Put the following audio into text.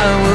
I